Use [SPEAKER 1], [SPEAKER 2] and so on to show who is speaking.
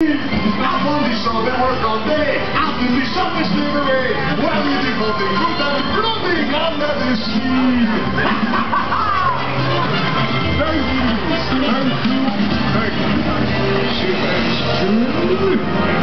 [SPEAKER 1] I'll fund you so that work all day. I'll do me selfish delivery. While you do that bloody God let me sleep. Thank you. Thank you. Thank you.